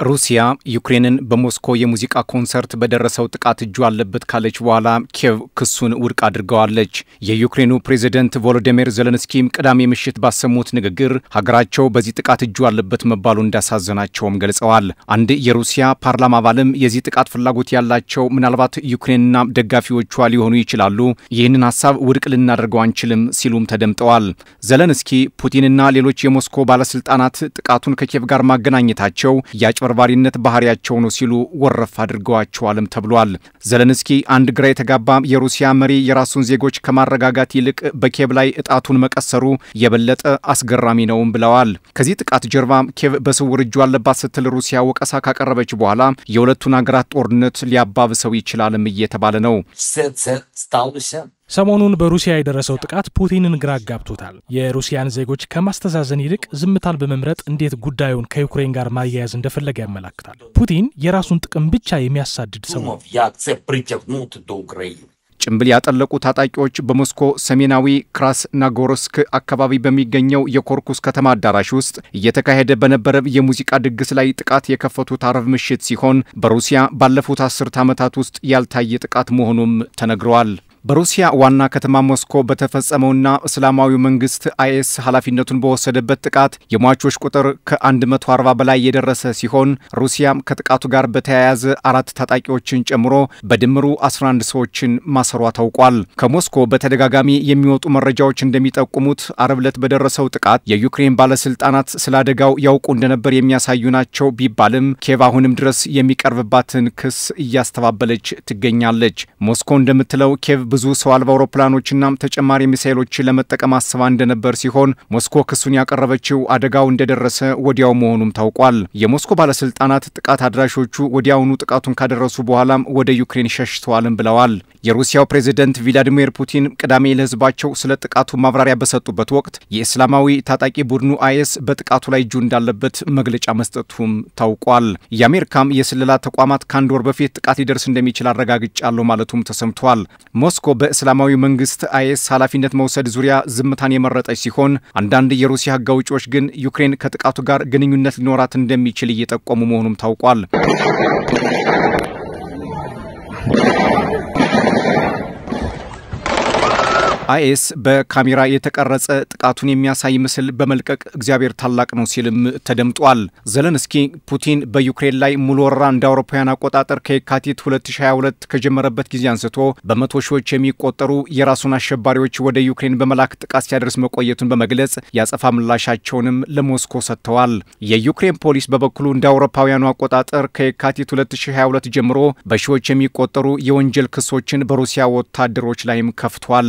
ሩሲያ ዩክሬንን በሞስኮ የሙዚቃ ኮንሰርት በደረሰው ጥቃት እጁ አለበት ካለች በኋላ ኪየቭ ክሱን ውድቅ አድርገዋለች። የዩክሬኑ ፕሬዝደንት ቮሎዲሚር ዜሌንስኪም ቅዳሜ ምሽት ባሰሙት ንግግር ሀገራቸው በዚህ ጥቃት እጁ አለበት መባሉ እንዳሳዘናቸውም ገልጸዋል። አንድ የሩሲያ ፓርላማ አባልም የዚህ ጥቃት ፍላጎት ያላቸው ምናልባት ዩክሬንና ደጋፊዎቿ ሊሆኑ ይችላሉ፣ ይህንን ሀሳብ ውድቅ ልናደርገው አንችልም ሲሉም ተደምጠዋል። ዜሌንስኪ ፑቲንና ሌሎች የሞስኮ ባለስልጣናት ጥቃቱን ከኪየቭ ጋር ማገናኘታቸው የአጭበርባሪነት ባህሪያቸው ነው ሲሉ ወረፍ አድርገዋቸዋልም ተብሏል። ዜሌንስኪ አንድ ግራ የተጋባ የሩሲያ መሪ የራሱን ዜጎች ከማረጋጋት ይልቅ በኪየቭ ላይ እጣቱን መቀሰሩ የበለጠ አስገራሚ ነውም ብለዋል። ከዚህ ጥቃት ጀርባ ኪየቭ በስውር እጁ አለባት ስትል ሩሲያ ወቀሳ ካቀረበች በኋላ የሁለቱን ሀገራት ጦርነት ሊያባብሰው ይችላልም እየተባለ ነው። ሰሞኑን በሩሲያ የደረሰው ጥቃት ፑቲንን ግራ አጋብቶታል። የሩሲያን ዜጎች ከማስተዛዘን ይልቅ ዝምታን በመምረጥ እንዴት ጉዳዩን ከዩክሬን ጋር ማያያዝ እንደፈለገ ያመላክታል። ፑቲን የራሱን ጥቅም ብቻ የሚያሳድድ ሰው ነው። ጭምብል ያጠለቁ ታጣቂዎች በሞስኮ ሰሜናዊ ክራስናጎርስክ አካባቢ በሚገኘው የክሮከስ ከተማ አዳራሽ ውስጥ እየተካሄደ በነበረ የሙዚቃ ድግስ ላይ ጥቃት የከፈቱት አርብ ምሽት ሲሆን በሩሲያ ባለፉት አስርት ዓመታት ውስጥ ያልታየ ጥቃት መሆኑም ተነግረዋል። በሩሲያ ዋና ከተማ ሞስኮ በተፈጸመውና እስላማዊ መንግስት አይኤስ ኃላፊነቱን በወሰደበት ጥቃት የሟቾች ቁጥር ከ140 በላይ የደረሰ ሲሆን ሩሲያም ከጥቃቱ ጋር በተያያዘ አራት ታጣቂዎችን ጨምሮ በድምሩ 11 ሰዎችን ማሰሯ ታውቋል። ከሞስኮ በተደጋጋሚ የሚወጡ መረጃዎች እንደሚጠቁሙት አርብ ዕለት በደረሰው ጥቃት የዩክሬን ባለስልጣናት ስለ አደጋው ያውቁ እንደነበር የሚያሳዩ ናቸው ቢባልም ኪየቭ አሁንም ድረስ የሚቀርብባትን ክስ እያስተባበለች ትገኛለች። ሞስኮ እንደምትለው ኪየቭ ብዙ ሰው አልባ አውሮፕላኖችና ተጨማሪ ሚሳይሎችን ለመጠቀም አስባ እንደነበር ሲሆን ሞስኮ ክሱን ያቀረበችው አደጋው እንደደረሰ ወዲያው መሆኑም ታውቋል። የሞስኮ ባለስልጣናት ጥቃት አድራሾቹ ወዲያውኑ ጥቃቱን ካደረሱ በኋላም ወደ ዩክሬን ሸሽተዋልም ብለዋል። የሩሲያው ፕሬዝደንት ቪላዲሚር ፑቲን ቅዳሜ ለህዝባቸው ስለ ጥቃቱ ማብራሪያ በሰጡበት ወቅት የእስላማዊ ታጣቂ ቡድኑ አይኤስ በጥቃቱ ላይ እጁ እንዳለበት መግለጫ መስጠቱም ታውቋል። የአሜሪካም የስለላ ተቋማት ከአንድ ወር በፊት ጥቃት ሊደርስ እንደሚችል አረጋግጫለሁ ማለቱም ተሰምቷል። ሞስኮ በእስላማዊ መንግስት አይኤስ ኃላፊነት መውሰድ ዙሪያ ዝምታን የመረጠች ሲሆን አንዳንድ የሩሲያ ህግ አውጪዎች ግን ዩክሬን ከጥቃቱ ጋር ግንኙነት ሊኖራት እንደሚችል እየጠቆሙ መሆኑም ታውቋል። አይኤስ በካሜራ የተቀረጸ ጥቃቱን የሚያሳይ ምስል በመልቀቅ እግዚአብሔር ታላቅ ነው ሲልም ተደምጧል። ዜሌንስኪ ፑቲን በዩክሬን ላይ ሙሉ ወረራ እንደ አውሮፓውያን አቆጣጠር ከየካቲት 2022 ከጀመረበት ጊዜ አንስቶ በመቶ ሺዎች የሚቆጠሩ የራሱን አሸባሪዎች ወደ ዩክሬን በመላክ ጥቃት ሲያደርስ መቆየቱን በመግለጽ ያጸፋ ምላሻቸውንም ለሞስኮ ሰጥተዋል። የዩክሬን ፖሊስ በበኩሉ እንደ አውሮፓውያኑ አቆጣጠር ከየካቲት 2022 ጀምሮ በሺዎች የሚቆጠሩ የወንጀል ክሶችን በሩሲያ ወታደሮች ላይም ከፍቷል።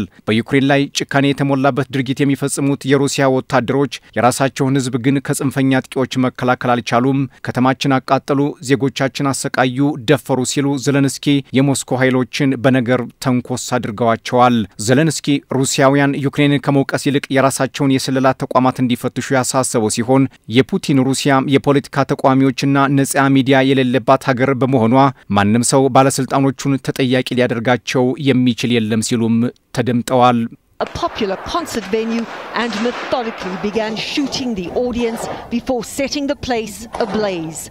ዩክሬን ላይ ጭካኔ የተሞላበት ድርጊት የሚፈጽሙት የሩሲያ ወታደሮች የራሳቸውን ሕዝብ ግን ከጽንፈኛ አጥቂዎች መከላከል አልቻሉም፣ ከተማችን አቃጠሉ፣ ዜጎቻችን አሰቃዩ፣ ደፈሩ ሲሉ ዜሌንስኪ የሞስኮ ኃይሎችን በነገር ተንኮስ አድርገዋቸዋል። ዜሌንስኪ ሩሲያውያን ዩክሬንን ከመውቀስ ይልቅ የራሳቸውን የስለላ ተቋማት እንዲፈትሹ ያሳሰቡ ሲሆን የፑቲን ሩሲያ የፖለቲካ ተቃዋሚዎችና ነጻ ሚዲያ የሌለባት ሀገር በመሆኗ ማንም ሰው ባለስልጣኖቹን ተጠያቂ ሊያደርጋቸው የሚችል የለም ሲሉም ተደምጠዋል። a popular concert venue and methodically began shooting the audience before setting the place ablaze.